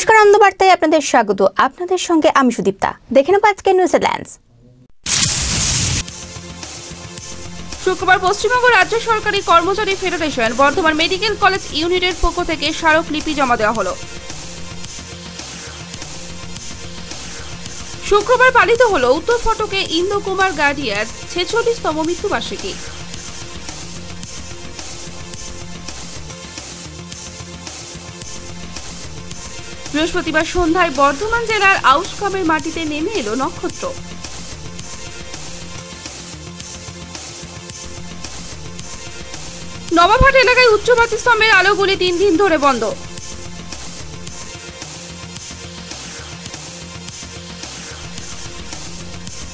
নমস্কার, আনন্দবার্তায় আপনাদের স্বাগত। আপনাদের সঙ্গে আমি সুদীপ্তা। দেখে নেব আজকে নিউজ হেডলাইন্স শুক্রবার পশ্চিমবঙ্গ রাজ্য সরকারি কর্মচারী ফেডারেশন বর্ধমান মেডিকেল কলেজ ইউনিটের পক্ষ থেকে স্মারকলিপি জমা দেওয়া হলো। শুক্রবার পালিত হলো উত্তর ফটকে ইন্দু কুমার গার্ডিয়ার ছেচল্লিশতম মৃত্যুবার্ষিকী। বৃহস্পতিবার সন্ধ্যায় বর্ধমান জেলার আউসকামের মাটিতে নেমে এলো নক্ষত্র। নবাবহাট এলাকায় উচ্চ স্তম্ভের আলোগুলি তিন দিন ধরে বন্ধ।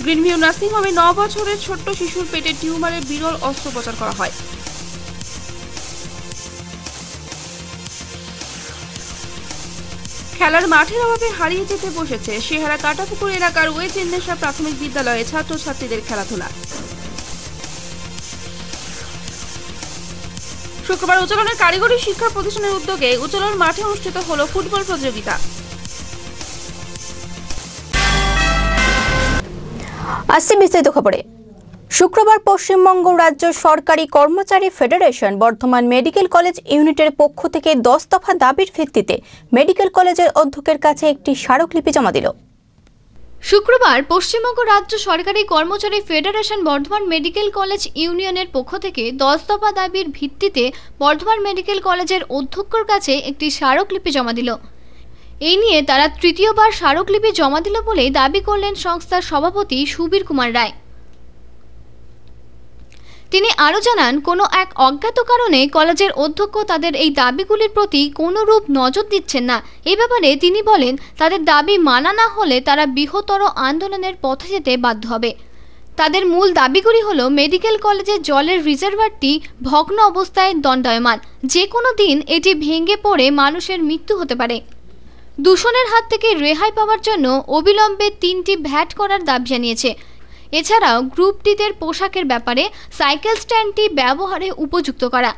গ্রিনভিউ নার্সিং হোমে ন বছরের ছোট্ট শিশুর পেটে টিউমারের বিরল অস্ত্রোপচার করা হয়। খেলার মাঠের অভাবে হারিয়ে যেতে বসেছে সেহারা কাটাপুকুর এলাকার ওয়ে চিন্দেশা প্রাথমিক বিদ্যালয়ে ছাত্রছাত্রীদের খেলাধুলা। শুক্রবার উচ্চলনের কারিগরি শিক্ষা প্রতিষ্ঠানের উদ্যোগে উচ্চলন মাঠে অনুষ্ঠিত হল ফুটবল প্রতিযোগিতা। আসছে বিস্তারিত খবরে। শুক্রবার পশ্চিমবঙ্গ রাজ্য সরকারি কর্মচারী ফেডারেশন বর্ধমান মেডিকেল কলেজ ইউনিটের পক্ষ থেকে দশ দফা দাবির ভিত্তিতে মেডিকেল কলেজের অধ্যক্ষের কাছে একটি স্মারকলিপি জমা দিল। শুক্রবার পশ্চিমবঙ্গ রাজ্য সরকারি কর্মচারী ফেডারেশন বর্ধমান মেডিকেল কলেজ ইউনিয়নের পক্ষ থেকে দশ দফা দাবির ভিত্তিতে বর্ধমান মেডিকেল কলেজের অধ্যক্ষর কাছে একটি স্মারকলিপি জমা দিল। এই নিয়ে তারা তৃতীয়বার স্মারকলিপি জমা দিল বলে দাবি করলেন সংস্থার সভাপতি সুবীর কুমার রায়। তিনি আরও জানান, কোনো এক অজ্ঞাত কারণে কলেজের অধ্যক্ষ তাদের এই দাবিগুলির প্রতি কোনো রূপ নজর দিচ্ছেন না। এ ব্যাপারে তিনি বলেন, তাদের দাবি মানা না হলে তারা বৃহত্তর আন্দোলনের পথে যেতে বাধ্য হবে। তাদের মূল দাবিগুলি হল, মেডিকেল কলেজের জলের রিজার্ভারটি ভগ্ন অবস্থায় দণ্ডায়মান। যে কোনো দিন এটি ভেঙে পড়ে মানুষের মৃত্যু হতে পারে। দূষণের হাত থেকে রেহাই পাওয়ার জন্য অবিলম্বে তিনটি ভ্যাট করার দাবি জানিয়েছে। এছাড়াও গ্রুপটিদের পোশাকের ব্যাপারে সাইকেল স্ট্যান্ডটি ব্যবহারে উপযুক্ত করা।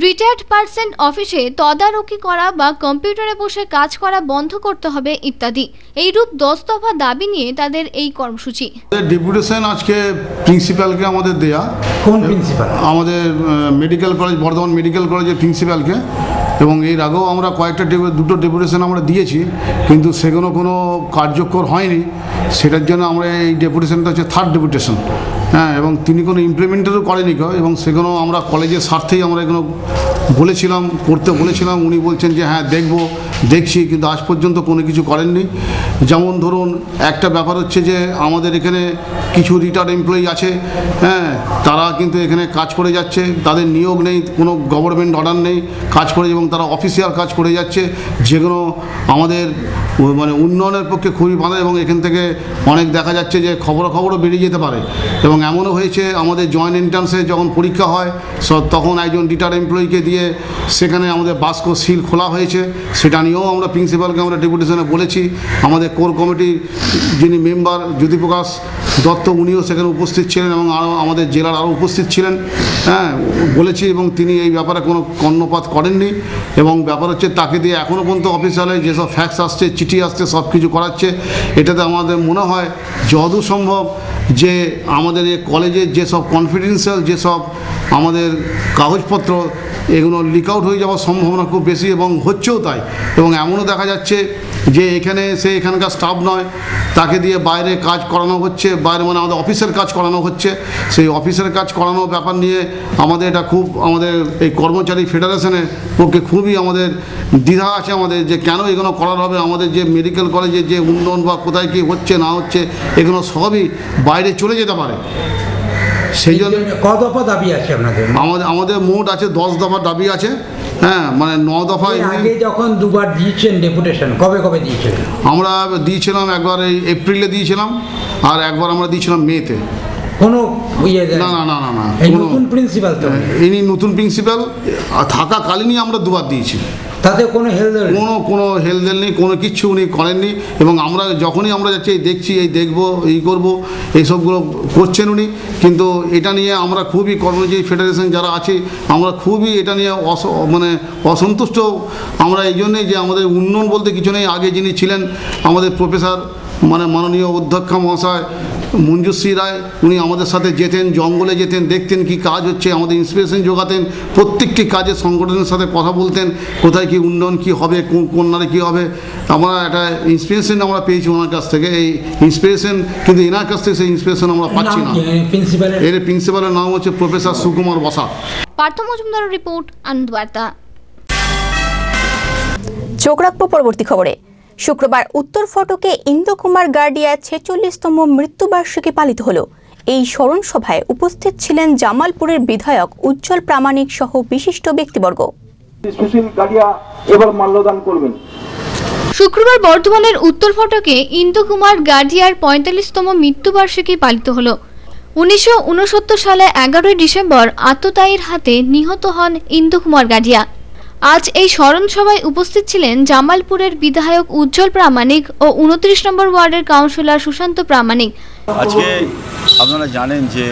রিটায়ার্ড পার্সেন্ট অফিসে তদারকি করা বা কম্পিউটারে বসে কাজ করা বন্ধ করতে হবে ইত্যাদি। এইরূপ দশ দফা দাবি নিয়ে তাদের এই কর্মসূচি। আমাদের ডেপুটেশন আজকে প্রিন্সিপালকে আমাদের দেয়া। কোন প্রিন্সিপাল? আমাদের মেডিকেল কলেজ বর্ধমান মেডিকেল কলেজের প্রিন্সিপালকে। এবং এর আগেও আমরা কয়েকটা ডেপু- দুটো ডেপুটেশন আমরা দিয়েছি কিন্তু সেগুলো কোনো কার্যকর হয়নি। সেটার জন্য আমরা এই ডেপুটেশনটা হচ্ছে থার্ড ডেপুটেশন। হ্যাঁ এবং তিনি কোনো ইমপ্লিমেন্টেরও করেনি এবং সেগুলো আমরা কলেজের স্বার্থেই আমরা এগুলো বলেছিলাম, করতে বলেছিলাম। উনি বলছেন যে হ্যাঁ দেখব, দেখছি, কিন্তু আজ পর্যন্ত কোনো কিছু করেননি। যেমন ধরুন, একটা ব্যাপার হচ্ছে যে, আমাদের এখানে কিছু রিটায়ার্ড এমপ্লয়ি আছে হ্যাঁ তারা কিন্তু এখানে কাজ করে যাচ্ছে, তাদের নিয়োগ নেই, কোনো গভর্নমেন্ট অর্ডার নেই, কাজ করে, এবং তারা অফিসিয়াল কাজ করে যাচ্ছে, যেগুলো আমাদের মানে উন্নয়নের পক্ষে খুবই ভালো এবং এখান থেকে অনেক দেখা যাচ্ছে যে, খবরাখবরও বেরিয়ে যেতে পারে। এবং এমনও হয়েছে, আমাদের জয়েন্ট এন্ট্রান্সে যখন পরীক্ষা হয় স- তখন একজন রিটায়ার্ড এমপ্লয়িকে দিয়ে সেখানে আমাদের বাস্ক সিল খোলা হয়েছে। সেটা নিয়েও আমরা প্রিন্সিপালকে আমরা ডেপুটেশনে বলেছি। আমাদের কোর কমিটির যিনি মেম্বার জ্যোতিপ্রকাশ দত্ত, উনিও সেখানে উপস্থিত ছিলেন এবং আরও আমাদের জেলার আরও উপস্থিত ছিলেন। হ্যাঁ বলেছি এবং তিনি এই ব্যাপারে কোনো কর্ণপাত করেননি এবং ব্যাপার হচ্ছে তাকে দিয়ে এখনও পর্যন্ত অফিসিয়ালে যেসব ফ্যাক্স আসছে, চিঠি আসছে সব কিছু করাচ্ছে, এটাতে আমাদের মনে হয় যদূর সম্ভব যে আমাদের এই কলেজের যেসব কনফিডেন্সিয়াল যেসব আমাদের কাগজপত্র, এগুলো লিক আউট হয়ে যাওয়ার সম্ভাবনা খুব বেশি এবং হচ্ছেও তাই। এবং এমনও দেখা যাচ্ছে যে এখানে সে এখানকার স্টাফ নয় তাকে দিয়ে বাইরে কাজ করানো হচ্ছে বাইরে মানে আমাদের অফিসের কাজ করানো হচ্ছে। সেই অফিসের কাজ করানোর ব্যাপার নিয়ে আমাদের এটা খুব আমাদের এই কর্মচারী ফেডারেশনের পক্ষে খুবই আমাদের দ্বিধা আছে আমাদের যে কেন এগুলো করার হবে আমাদের যে মেডিকেল কলেজে যে উন্নয়ন বা কোথায় কী হচ্ছে না হচ্ছে এগুলো সবই বাইরে চলে যেতে পারে। সেই জন্য ক দফা দাবি আছে আপনাদের? আমাদের আমাদের মোট আছে দশ দফা দাবি আছে। হ্যাঁ মানে ন দফা আগে যখন দুবার দিয়েছেন ডেপুটেশন কবে কবে দিয়েছেন আমরা দিয়েছিলাম একবার এই এপ্রিলে দিয়েছিলাম আর একবার আমরা দিয়েছিলাম মেতে। কোনো ইয়ে না না না না না নতুন প্রিন্সিপাল তো? ইনি নতুন প্রিন্সিপাল থাকাকালীনই আমরা দুবার দিয়েছি। তাতে কোনো হেলথ কোনো কোনো হেলদেল নেই, কোনো কিচ্ছু উনি করেননি এবং আমরা যখনই আমরা যাচ্ছি, এই দেখছি, এই দেখব, এই করব এইসবগুলো করছেন উনি। কিন্তু এটা নিয়ে আমরা খুবই কর্মজীবী ফেডারেশন যারা আছে, আমরা খুবই এটা নিয়ে অস মানে অসন্তুষ্ট। আমরা এই জন্যেই যে আমাদের উন্নয়ন বলতে কিছু নেই। আগে যিনি ছিলেন আমাদের প্রফেসর মানে মাননীয় অধ্যক্ষ মহাশয় মঞ্জুশ্রী রায় উনি আমাদের সাথে যেতেন জঙ্গলে যেতেন দেখতেন কি কাজ হচ্ছে আমাদের ইন্সপিরেশন যোগাতেন প্রত্যেকটি কাজে সংগঠনের সাথে কথা বলতেন কোথায় কি উন্নয়ন কি হবে কোন কন্যারে কী হবে। আমরা একটা ইন্সপিরেশন আমরা পেয়েছি ওনার কাছ থেকে এই ইন্সপিরেশন কিন্তু এনার কাছ থেকে সেই ইন্সপিরেশন আমরা পাচ্ছি না। এর? প্রিন্সিপালের নাম হচ্ছে প্রফেসর সুকুমার বসা। পার্থ মজুমদারের রিপোর্ট আনন্দ বার্তা চোখ রাখব পরবর্তী খবরে। শুক্রবার উত্তর ফটকে ইন্দ্রকুমার গার্ডিয়ার ছেচল্লিশতম মৃত্যুবার্ষিকী পালিত হল। এই স্মরণ সভায় উপস্থিত ছিলেন জামালপুরের বিধায়ক উজ্জ্বল প্রামাণিক সহ বিশিষ্ট ব্যক্তিবর্গ। সুশীল গাড়িয়া এবার মাল্যদান করবেন। শুক্রবার বর্ধমানের উত্তর ফটকে ইন্দুকুমার গার্ডিয়ার পঁয়তাল্লিশতম মৃত্যুবার্ষিকী পালিত হল। উনিশশো উনসত্তর সালে এগারোই ডিসেম্বর আত্মতায়ীর হাতে নিহত হন ইন্দুকুমার গার্ডিয়া। আজ এই স্মরণ সভায় উপস্থিত ছিলেন জামালপুরের বিধায়ক উজ্জ্বল প্রামাণিক ও উনত্রিশ নম্বর ওয়ার্ডের কাউন্সিলর সুশান্ত প্রামাণিক। আজকে আপনারা জানেন যে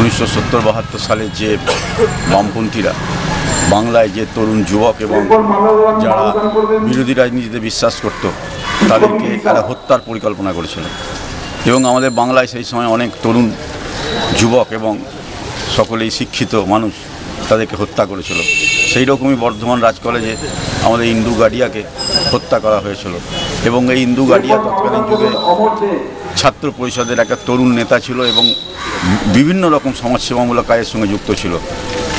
উনিশশো সত্তর বাহাত্তর সালে যে বামপন্থীরা বাংলায় যে তরুণ যুবক এবং যারা বিরোধী রাজনীতিতে বিশ্বাস করত, তাদেরকে তারা হত্যার পরিকল্পনা করেছিল এবং আমাদের বাংলায় সেই সময় অনেক তরুণ যুবক এবং সকলেই শিক্ষিত মানুষ তাদেরকে হত্যা করেছিল। সেই রকমই বর্ধমান রাজ কলেজে আমাদের ইন্দু গাডিয়াকে হত্যা করা হয়েছিল। এবং এই ইন্দু গাডিয়া তৎকালীন যুগে ছাত্র পরিষদের একটা তরুণ নেতা ছিল এবং বিভিন্ন রকম সমাজসেবামূলক কাজের সঙ্গে যুক্ত ছিল।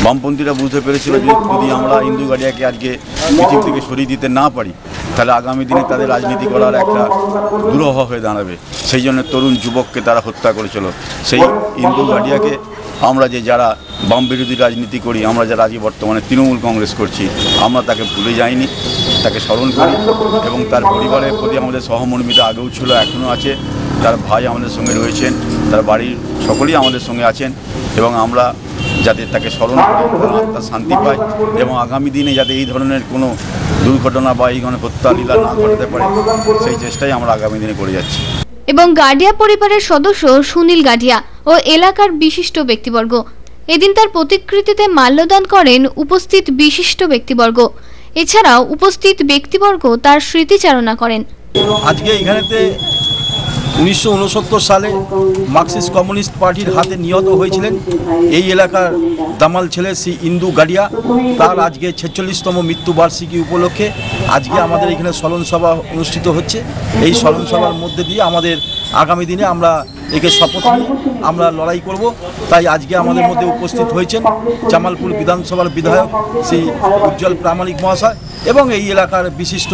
বামপন্থীরা বুঝতে পেরেছিল যে যদি আমরা ইন্দু গাড়িয়াকে আজকে পৃথিবী থেকে সরিয়ে দিতে না পারি, তাহলে আগামী দিনে তাদের রাজনীতি করার একটা দুরহ হয়ে দাঁড়াবে। সেই জন্য তরুণ যুবককে তারা হত্যা করেছিল। সেই ইন্দু গাড়িয়াকে আমরা যে যারা বাম বিরোধী রাজনীতি করি, আমরা যারা আজকে বর্তমানে তৃণমূল কংগ্রেস করছি, আমরা তাকে ভুলে যাইনি, তাকে স্মরণ করি এবং তার পরিবারের প্রতি আমাদের সহমর্মিতা আগেও ছিল, এখনও আছে। তার ভাই আমাদের সঙ্গে রয়েছেন, তার বাড়ির সকলেই আমাদের সঙ্গে আছেন এবং আমরা যাতে তাকে স্মরণ করি তার শান্তি পায় এবং আগামী দিনে যাতে এই ধরনের কোনো দুর্ঘটনা বা এই ধরনের হত্যা লীলা না ঘটাতে পারে, সেই চেষ্টাই আমরা আগামী দিনে করে যাচ্ছি। এবং গাডিয়া পরিবারের সদস্য সুনীল গাডিয়া ও এলাকার বিশিষ্ট ব্যক্তিবর্গ। এদিন তার প্রতিকৃতিতে মাল্যদান করেন উপস্থিত বিশিষ্ট ব্যক্তিবর্গ। এছাড়াও উপস্থিত ব্যক্তিবর্গ তার স্মৃতিচারণা করেন। আজকে এখানেতে উনিশশো উনসত্তর সালে মার্কসিস্ট কমিউনিস্ট পার্টির হাতে নিহত হয়েছিলেন এই এলাকার দামাল ছেলে শ্রী ইন্দু গাড়িয়া। তার আজকে ছেচল্লিশতম মৃত্যুবার্ষিকী উপলক্ষে আজকে আমাদের এখানে স্মরণ সভা অনুষ্ঠিত হচ্ছে। এই স্মরণ সভার মধ্যে দিয়ে আমাদের আগামী দিনে আমরা একে শপথ আমরা লড়াই করব। তাই আজকে আমাদের মধ্যে উপস্থিত হয়েছেন জামালপুর বিধানসভার বিধায়ক শ্রী উজ্জ্বল প্রামাণিক মহাশয়। এবং এই এলাকার বিশিষ্ট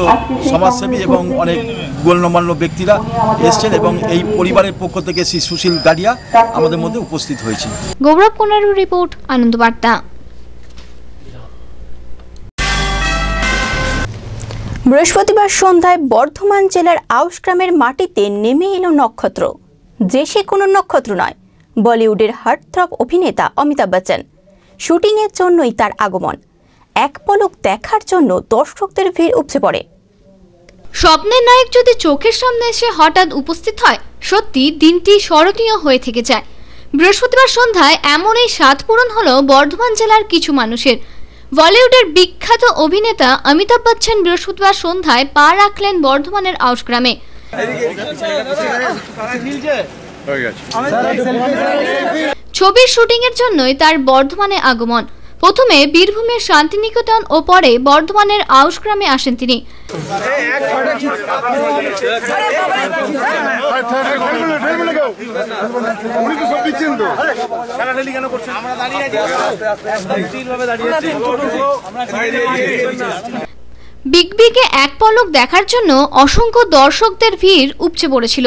সমাজসেবী এবং অনেক গণ্যমান্য ব্যক্তিরা এসছেন এবং এই পরিবারের পক্ষ থেকে শ্রী সুশীল গাড়িয়া আমাদের মধ্যে উপস্থিত হয়েছে গৌরব কোনারু রিপোর্ট আনন্দ বার্তা বৃহস্পতিবার সন্ধ্যায় বর্ধমান জেলার আউশ গ্রামের মাটিতে নেমে এলো নক্ষত্র। যে সে কোনো নক্ষত্র নয় বলিউডের হার্টথ্রব অভিনেতা অমিতাভ বচ্চন। শুটিংয়ের জন্যই তার আগমন। এক পলক দেখার জন্য দর্শকদের ভিড় উপচে পড়ে। স্বপ্নের নায়ক যদি চোখের সামনে এসে হঠাৎ উপস্থিত হয় সত্যি দিনটি স্মরণীয় হয়ে থেকে যায়। বৃহস্পতিবার সন্ধ্যায় এমন এই স্বাদ পূরণ হলো বর্ধমান জেলার কিছু মানুষের। বলিউডের বিখ্যাত অভিনেতা অমিতাভ বচ্চন বৃহস্পতিবার সন্ধ্যায় পা রাখলেন বর্ধমানের আউশ গ্রামে। ছবির শুটিংয়ের জন্যই তার বর্ধমানে আগমন। প্রথমে বীরভূমের শান্তিনিকেতন ও পরে বর্ধমানের আউশ গ্রামে আসেন তিনি। বিগ বিগে এক পলক দেখার জন্য অসংখ্য দর্শকদের ভিড় উপচে পড়েছিল।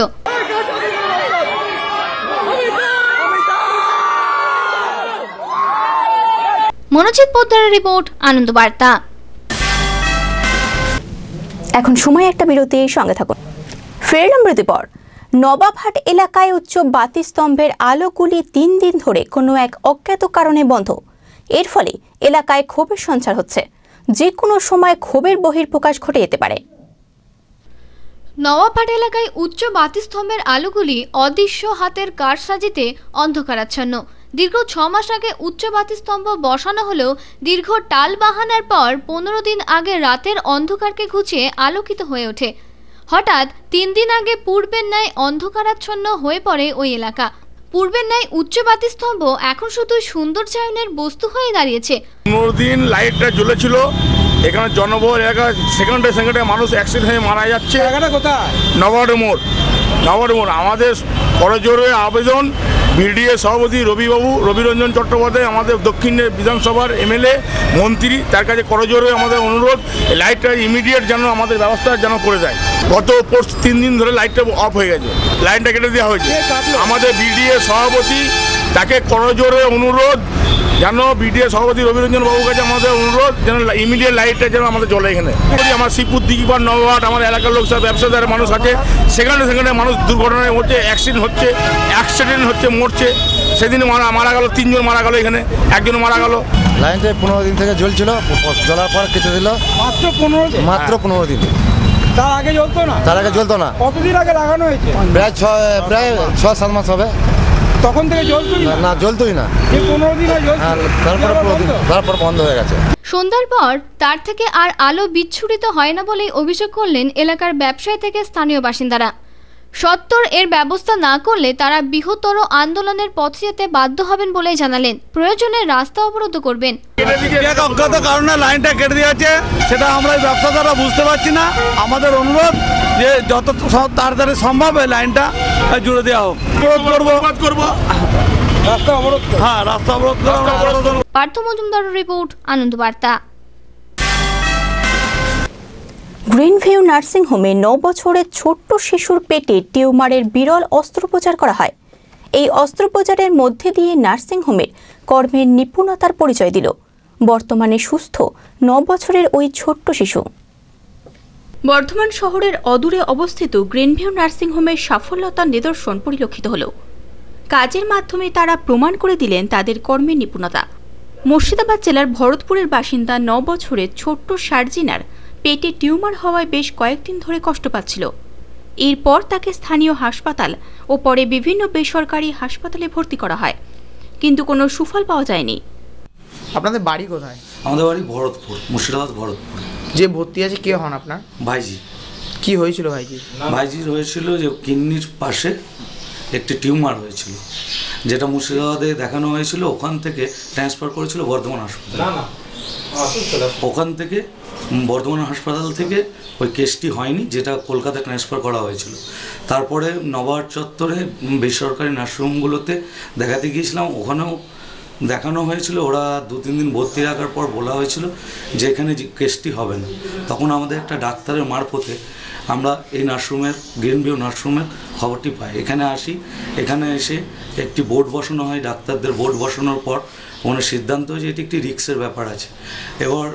মনোজিৎ পোদ্দারের রিপোর্ট আনন্দ বার্তা এখন সময় একটা বিরতি সঙ্গে থাকুন। ফেরলাম বিরতি পর। নবাবহাট এলাকায় উচ্চ বাতিস্তম্ভের আলোগুলি তিন দিন ধরে কোনো এক অজ্ঞাত কারণে বন্ধ। এর ফলে এলাকায় ক্ষোভের সঞ্চার হচ্ছে। যে কোনো সময় ক্ষোভের বহির্প্রকাশ ঘটে যেতে পারে। নওয়াপাট এলাকায় উচ্চ বাতিস্তম্ভের আলোগুলি অদৃশ্য হাতের কারসাজিতে অন্ধকারাচ্ছন্ন। দীর্ঘ ছ মাস আগে উচ্চ বাতিস্তম্ভ বসানো হলেও দীর্ঘ টাল বাহানার পর পনেরো দিন আগে রাতের অন্ধকারকে ঘুচিয়ে আলোকিত হয়ে ওঠে। হঠাৎ তিন দিন আগে পূর্বের ন্যায় অন্ধকারাচ্ছন্ন হয়ে পড়ে ওই এলাকা। পূর্বের ন্যায় উচ্চ বাতিস্তম্ভ এখন শুধু সৌন্দর্যায়নের বস্তু হয়ে দাঁড়িয়েছে। পনেরো দিন লাইটটা জ্বলেছিল। এখানে জনবহুল এলাকা সেকেন্ডে সেকেন্ডে মানুষ অ্যাক্সিডেন্ট হয়ে মারা যাচ্ছে। নবাডে মোড় নবাডে মোড়। আমাদের করজোরে আবেদন বিডিএ সভাপতি রবিবাবু রবিরঞ্জন চট্টোপাধ্যায় আমাদের দক্ষিণের বিধানসভার এমএলএ মন্ত্রী তার কাছে করজোরে আমাদের অনুরোধ লাইটটা ইমিডিয়েট যেন আমাদের ব্যবস্থা যেন করে দেয়। গত পোস্ট তিন দিন ধরে লাইটটা অফ হয়ে গেছে। লাইনটা কেটে দেওয়া হয়েছে। আমাদের বিডিএ সভাপতি তাকে করজোরে অনুরোধ যেন বিডিএ সভাপতি রবিরঞ্জন বাবুর কাছে আমাদের অনুরোধ যেন ইমিডিয়েট লাইটটা যেন আমাদের চলে এখানে। আমার শিবপুর দিঘিপার নবাট আমার এলাকার লোক সব ব্যবসাদার মানুষ আছে। সেখানে সেখানে মানুষ দুর্ঘটনায় হচ্ছে অ্যাক্সিডেন্ট হচ্ছে অ্যাক্সিডেন্ট হচ্ছে মরছে। সেদিন মারা মারা গেল তিনজন মারা গেল এখানে একজন মারা গেল। লাইনটা পনেরো দিন থেকে জ্বলছিল জ্বলার পর কেটে দিল। মাত্র পনেরো দিন? মাত্র পনেরো দিন। তার আগে জ্বলতো না? তার আগে জ্বলতো না। কতদিন আগে লাগানো হয়েছে? প্রায় ছ প্রায় ছ সাত মাস হবে। তখন থেকে জ্বলতোই না, না না জ্বলতোই না। যে পনেরো দিন হয় আর তারপরে তারপর বন্ধ হয়ে গেছে। সন্ধ্যার পর তার থেকে আর আলো বিচ্ছুরিত হয় না বলেই অভিযোগ করলেন এলাকার ব্যবসায়ী থেকে স্থানীয় বাসিন্দারা। সত্তর এর ব্যবস্থা না করলে তারা বৃহত্তর আন্দোলনের পথে যেতে বাধ্য হবেন বলেই জানালেন। প্রয়োজনে রাস্তা অবরোধ করবেন। অজ্ঞাত কারণে লাইনটা কেটে দিয়েছে। সেটা আমরা ব্যবসাদাররা বুঝতে পারছি না। আমাদের অনুরোধ যে যত তাড়াতাড়ি সম্ভব এই লাইনটা জুড়ে দেওয়া হোক। অনুরোধ করব। অবরোধ হ্যাঁ রাস্তা অবরোধ অবরোধ পার্থ মজুমদার রিপোর্ট আনন্দ বার্তা গ্রিনভিউ নার্সিংহোমে ন বছরের ছোট্ট শিশুর পেটে টিউমারের বিরল অস্ত্রোপচার করা হয়। এই অস্ত্রোপচারের মধ্যে দিয়ে নার্সিংহোমের কর্মের নিপুণতার পরিচয় দিল। বর্তমানে সুস্থ, ন বছরের ওই ছোট্ট শিশু। বর্ধমান শহরের অদূরে অবস্থিত গ্রিনভিউ নার্সিংহোমের সাফল্যতার নিদর্শন পরিলক্ষিত হল। কাজের মাধ্যমে তারা প্রমাণ করে দিলেন তাদের কর্মের নিপুণতা। মুর্শিদাবাদ জেলার ভরতপুরের বাসিন্দা ন বছরের ছোট্ট সার্জিনার পেটে টিউমার হওয়ায় বেশ কয়েকদিন ধরে কষ্ট পাচ্ছিল। এরপর তাকে স্থানীয় হাসপাতাল ও পরে বিভিন্ন বেসরকারি হাসপাতালে ভর্তি করা হয়। কিন্তু কোনো সুফল পাওয়া যায়নি। আপনাদের বাড়ি কোথায়? আমাদের বাড়ি ভরতপুর মুর্শিদাবাদ ভরতপুর। যে ভর্তি আছে কে হন আপনার? ভাইজি। কি হয়েছিল ভাইজি? ভাইজির হয়েছিল যে কিডনির পাশে একটি টিউমার হয়েছিল। যেটা মুর্শিদাবাদে দেখানো হয়েছিল ওখান থেকে ট্রান্সফার করেছিল বর্ধমান হাসপাতাল। ওখান থেকে বর্ধমান হাসপাতাল থেকে ওই কেসটি হয়নি, যেটা কলকাতায় ট্রান্সফার করা হয়েছিল। তারপরে নবাব চত্বরে বেসরকারি নার্সিংহোমগুলোতে দেখাতে গিয়েছিলাম, ওখানেও দেখানো হয়েছিল, ওরা দু তিন দিন ভর্তি রাখার পর বলা হয়েছিল যে এখানে কেসটি হবে না। তখন আমাদের একটা ডাক্তারের মারফতে আমরা এই নার্সরুমের গ্রিন ভিউ নার্সরুমের খবরটি পাই। এখানে আসি, এখানে এসে একটি বোর্ড বসানো হয়, ডাক্তারদের বোর্ড বসানোর পর ওনার সিদ্ধান্ত যে এটি একটি রিক্সের ব্যাপার আছে। এবার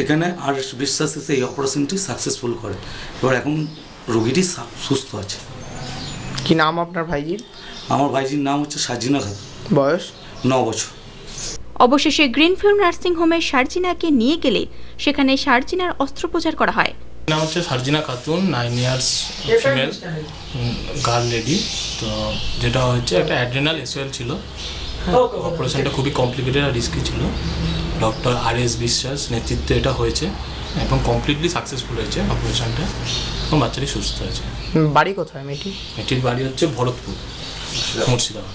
এখানে আর বিশ্বাস এসে এই অপারেশনটি সাকসেসফুল করে। এবার এখন রোগীটি সুস্থ আছে। কি নাম আপনার ভাইজির? আমার ভাইজির নাম হচ্ছে সাজিনা খাতুন। বয়স? ন বছর। অবশেষে গ্রিনফিল্ড নার্সিংহোমের সার্জিনাকে নিয়ে গেলে সেখানে সার্জিনার অস্ত্রোপচার করা হয়। নাম হচ্ছে Sarjina Khatun nine years female girl lady তো যেটা হচ্ছে একটা অ্যাড্রেনাল এসওয়েল ছিল। অপারেশনটা খুবই কমপ্লিকেটেড আর রিস্কি ছিল। ডক্টর আর এস বিশ্বাস নেতৃত্বে এটা হয়েছে এবং কমপ্লিটলি সাকসেসফুল হয়েছে অপারেশনটা এখন বাচ্চাটি সুস্থ আছে। উম, বাড়ি কোথায় মেয়েটি? এটির বাড়ি হচ্ছে ভরতপুর মুর্শিদাবাদ।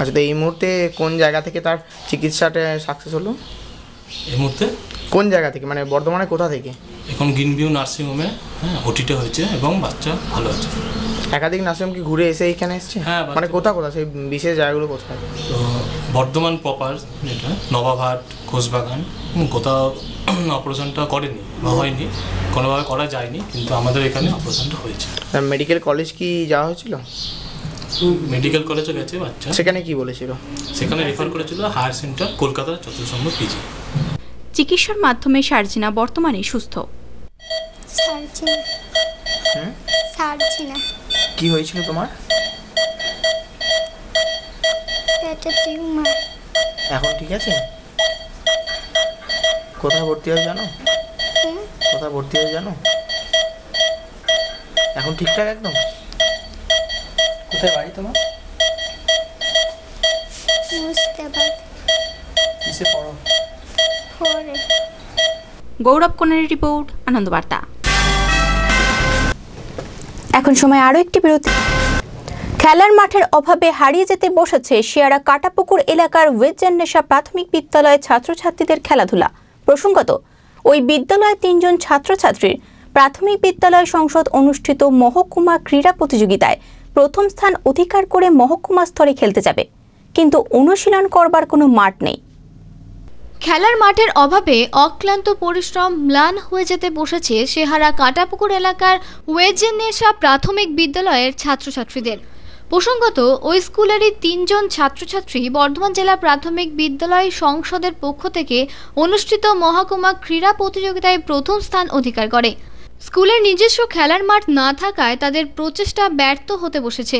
আচ্ছা তো এই মুহূর্তে কোন জায়গা থেকে তার চিকিৎসাটা সাকসেস হলো? এই মুহূর্তে? কোন জায়গা থেকে? মানে বর্ধমানে কোথা থেকে? এখন গ্রিনভিউ নার্সিংহোমে হ্যাঁ ওটিটা হয়েছে এবং বাচ্চা ভালো আছে। একাধিক নার্সিং কি ঘুরে এসে এখানে এসছে? হ্যাঁ, মানে কোথা কোথা? সেই বিশেষ জায়গাগুলো কোথায়? তো বর্ধমান প্রপার যেটা নবাবহাট ঘোষবাগান কোথাও অপারেশনটা করেনি বা হয়নি কোনোভাবে করা যায়নি কিন্তু আমাদের এখানে অপারেশনটা হয়েছে। মেডিকেল কলেজ কি যাওয়া হয়েছিল? মেডিকেল কলেজে গেছে বাচ্চা। সেখানে কি বলেছিল? সেখানে রেফার করেছিল হায়ার সেন্টার কলকাতা চতুর্থ পিজি চিকিৎসার মাধ্যমে সার্জিনা বর্তমানে সুস্থ? সারছি কি হয়েছিল তোমার? এখন ঠিক আছে? কোথায় ভর্তি হয় জানো? কোথায় ভর্তি হয় জানো? এখন ঠিকঠাক একদম? কোথায় বাড়ি তোমার? কিসে পড়ো? গৌরব কোনারের রিপোর্ট আনন্দবার্তা। এখন সময় আরও একটি বিরতি। খেলার মাঠের অভাবে হারিয়ে যেতে বসেছে শিয়ারা কাটাপুকুর এলাকার ওয়েজেন্নেশা প্রাথমিক বিদ্যালয়ের ছাত্রছাত্রীদের খেলাধুলা। প্রসঙ্গত, ওই বিদ্যালয়ের তিনজন ছাত্রছাত্রীর প্রাথমিক বিদ্যালয় সংসদ অনুষ্ঠিত মহকুমা ক্রীড়া প্রতিযোগিতায় প্রথম স্থান অধিকার করে মহকুমা স্তরে খেলতে যাবে। কিন্তু অনুশীলন করবার কোনো মাঠ নেই। খেলার মাঠের অভাবে অক্লান্ত পরিশ্রম ম্লান হয়ে যেতে বসেছে সেহারা কাটাপুকুর এলাকার ওয়েজেনেশা প্রাথমিক বিদ্যালয়ের ছাত্রছাত্রীদের। প্রসঙ্গত, ওই স্কুলেরই তিনজন ছাত্রছাত্রী বর্ধমান জেলা প্রাথমিক বিদ্যালয় সংসদের পক্ষ থেকে অনুষ্ঠিত মহাকুমা ক্রীড়া প্রতিযোগিতায় প্রথম স্থান অধিকার করে। স্কুলের নিজস্ব খেলার মাঠ না থাকায় তাদের প্রচেষ্টা ব্যর্থ হতে বসেছে।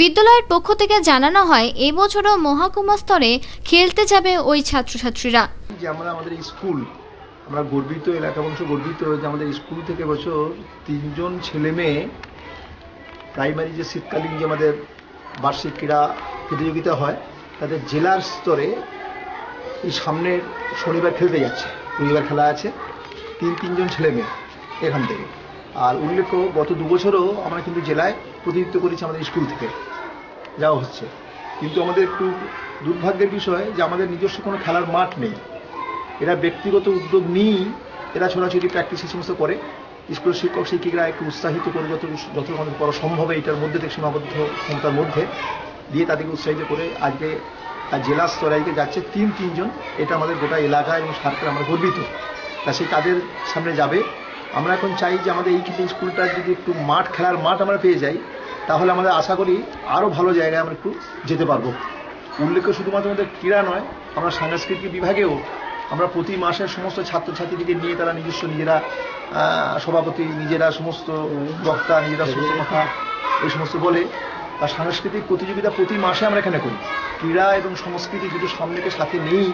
বিদ্যালয়ের পক্ষ থেকে জানানো হয় এবছরও মহাকুমা স্তরে খেলতে যাবে ওই ছাত্রছাত্রীরা। যে আমরা আমাদের স্কুল, আমরা গর্বিত এলাকা বংশ গর্বিত যে আমাদের স্কুল থেকে বছর তিনজন ছেলে মেয়ে প্রাইমারি যে শীতকালীন যে আমাদের বার্ষিক ক্রীড়া প্রতিযোগিতা হয়, তাদের জেলার স্তরে এই সামনের শনিবার খেলতে যাচ্ছে। রবিবার খেলা আছে, তিন, তিনজন ছেলে মেয়ে এখান থেকে। আর উল্লেখ্য, গত দু বছরও আমরা কিন্তু জেলায় প্রতিনিধিত্ব করেছি আমাদের স্কুল থেকে, যাওয়া হচ্ছে। কিন্তু আমাদের একটু দুর্ভাগ্যের বিষয় যে আমাদের নিজস্ব কোনো খেলার মাঠ নেই। এরা ব্যক্তিগত উদ্যোগ নিয়েই এরা ছোটাছুটি প্র্যাকটিস এই সমস্ত করে। স্কুলের শিক্ষক, শিক্ষিকারা একটু উৎসাহিত করে যত যত আমাদের করা সম্ভব এটার মধ্যে থেকে সীমাবদ্ধ ক্ষমতার মধ্যে দিয়ে তাদেরকে উৎসাহিত করে আজকে জেলা স্তরে আজকে যাচ্ছে তিন, তিনজন। এটা আমাদের গোটা এলাকা এবং সরকার আমরা গর্বিত। তা সেই তাদের সামনে যাবে। আমরা এখন চাই যে আমাদের এই কিন্তু স্কুলটার যদি একটু মাঠ, খেলার মাঠ আমরা পেয়ে যাই তাহলে আমাদের আশা করি আরও ভালো জায়গায় আমরা একটু যেতে পারব। উল্লেখ্য শুধুমাত্র আমাদের ক্রীড়া নয় আমরা সাংস্কৃতিক বিভাগেও আমরা প্রতি মাসে সমস্ত ছাত্রছাত্রীদেরকে নিয়ে তারা নিজস্ব নিজেরা আহ, সভাপতি নিজেরা সমস্ত বক্তা নিজেরা সুস্থতা এই সমস্ত বলে আর সাংস্কৃতিক প্রতিযোগিতা প্রতি মাসে আমরা এখানে করি। ক্রীড়া এবং সংস্কৃতি দুটো সামনেকে সাথে নিয়েই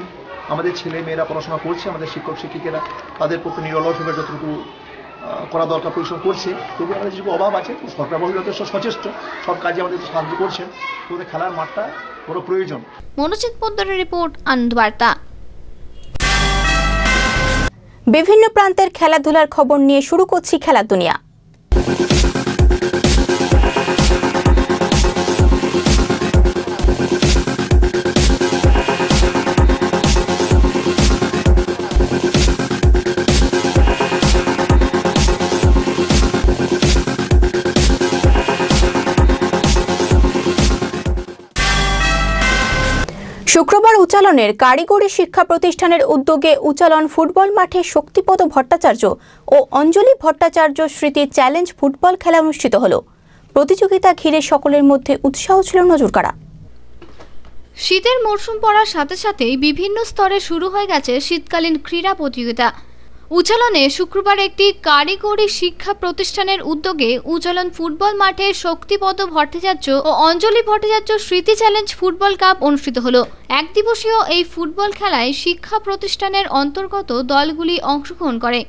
আমাদের ছেলে মেয়েরা পড়াশোনা করছে আমাদের শিক্ষক শিক্ষিকেরা তাদের পক্ষে নিরলসভাবে যতটুকু করা দরকার পরিশ্রম করছে। তবু আমাদের যেটুকু অভাব আছে সরকার বাবু যথেষ্ট সচেষ্ট। সব কাজে আমাদের সাহায্য করছেন তো খেলার মাঠটা বড় প্রয়োজন। মনোজিৎ পোদ্দারের রিপোর্ট আনন্দবার্তা। বিভিন্ন প্রান্তের খেলাধুলার খবর নিয়ে শুরু করছি খেলা দুনিয়া। শুক্রবার উচ্চালনের কারিগরি শিক্ষা প্রতিষ্ঠানের উদ্যোগে উচ্চালন ফুটবল মাঠে শক্তিপদ ভট্টাচার্য ও অঞ্জলি ভট্টাচার্য স্মৃতি চ্যালেঞ্জ ফুটবল খেলা অনুষ্ঠিত হল। প্রতিযোগিতা ঘিরে সকলের মধ্যে উৎসাহ ছিল নজর কাড়া শীতের মরশুম পড়ার সাথে সাথেই বিভিন্ন স্তরে শুরু হয়ে গেছে শীতকালীন ক্রীড়া প্রতিযোগিতা। উচালনে শুক্রবার একটি কারিগরি শিক্ষা প্রতিষ্ঠানের উদ্যোগে উচালন ফুটবল মাঠে শক্তিপদ ভট্টাচার্য ও অঞ্জলি ভট্টাচার্য স্মৃতি চ্যালেঞ্জ ফুটবল কাপ অনুষ্ঠিত হলো। এক দিবসীয় এই ফুটবল খেলায় শিক্ষা প্রতিষ্ঠানের অন্তর্গত দলগুলি অংশগ্রহণ করে।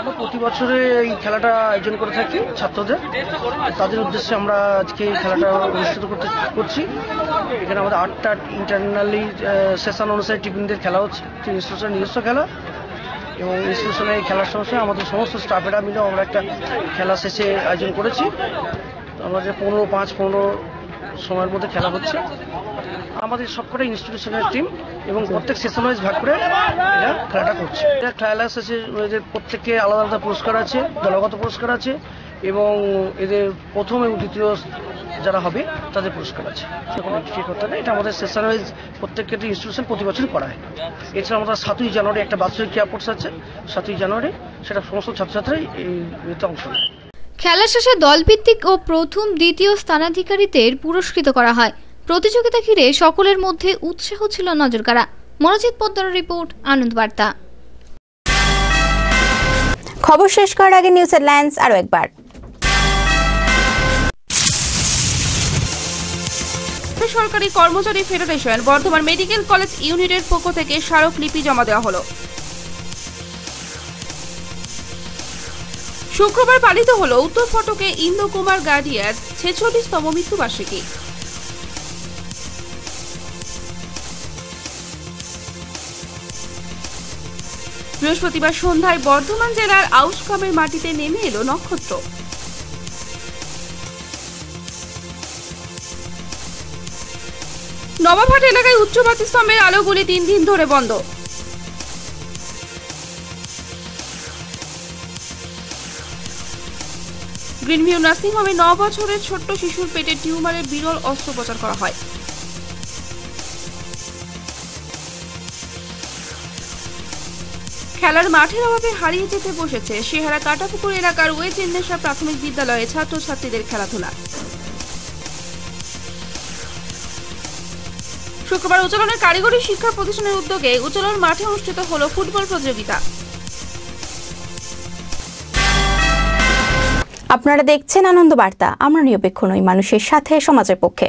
আমরা প্রতি বছরে এই খেলাটা আয়োজন করে থাকি ছাত্রদের। তাদের উদ্দেশ্যে আমরা আজকে এই খেলাটা অনুষ্ঠিত করতে করছি। এখানে আমাদের আটটা ইন্টারনালি সেশন অনুসারে টিফিনদের খেলা হচ্ছে। নিজস্ব খেলা। এবং ইনস্টিটিউশনের এই খেলার সঙ্গে আমাদের সমস্ত স্টাফেরা মিলে আমরা একটা খেলা শেষে আয়োজন করেছি। আমরা যে পনেরো, পাঁচ, পনেরো সময়ের মধ্যে খেলা হচ্ছে। আমাদের সবকটা ইনস্টিটিউশনের টিম এবং প্রত্যেক সেশন ওয়াইজ ভাগ করে এরা খেলাটা করছে। এটা খেলা শেষে এদের প্রত্যেককে আলাদা আলাদা পুরস্কার আছে, দলগত পুরস্কার আছে এবং এদের প্রথম এবং দ্বিতীয় যারা হবে তাদের পুরস্কার আছে। কোনো কিছু করতে হবে এটা আমাদের সেশন ওয়াইজ প্রত্যেকটা ইনস্টিটিউশন প্রতি বছরই করা হয়। এছাড়া আমাদের সাতই জানুয়ারি একটা বাৎসরিক ক্রিয়া কোর্স আছে। সাতই জানুয়ারি সেটা সমস্ত এতে অংশ নেয়। খেলা শেষে দলভিত্তিক ও প্রথম দ্বিতীয় স্থানাধিকারীদের পুরস্কৃত করা হয়। প্রতিযোগিতা ঘিরে সকলের মধ্যে উৎসাহ ছিল নজর কাড়া মনোজিৎ পদ্মার রিপোর্ট আনন্দ বার্তা। খবর শেষ করার আগে নিউজ হেডলাইন্স আরও একবার। সরকারি কর্মচারী ফেডারেশন, বর্ধমান মেডিকেল কলেজ ইউনিটের পক্ষ থেকে স্মারকলিপি জমা দেওয়া হলো। শুক্রবার পালিত হলো উত্তর ফটকে ইন্দু কুমার গার্ডিয়ার ছেচল্লিশতম মৃত্যুবার্ষিকী। বৃহস্পতিবার সন্ধ্যায় বর্ধমান জেলার আউসকামের মাটিতে নেমে এলো নক্ষত্র। নবাবহাট এলাকায় উচ্চ বাতিস্তম্ভের আলোগুলি তিন দিন ধরে বন্ধ। গ্রিনভিউ নার্সিংহোমে ন বছরের ছোট্ট শিশুর পেটে টিউমারের বিরল অস্ত্রোপচার করা হয়। খেলার মাঠের অভাবে হারিয়ে যেতে বসেছে। সেহারা কাটাপুকুর এলাকার ওয়েজ ইন্দেশা প্রাথমিক বিদ্যালয়ে ছাত্রছাত্রীদের খেলাধুলা। শুক্রবার উচ্চলনের কারিগরি শিক্ষা প্রতিষ্ঠানের উদ্যোগে উচ্চলন মাঠে অনুষ্ঠিত হলো ফুটবল প্রতিযোগিতা। আপনারা দেখছেন আনন্দ বার্তা আমরা নিরপেক্ষ নই, মানুষের সাথে, সমাজের পক্ষে।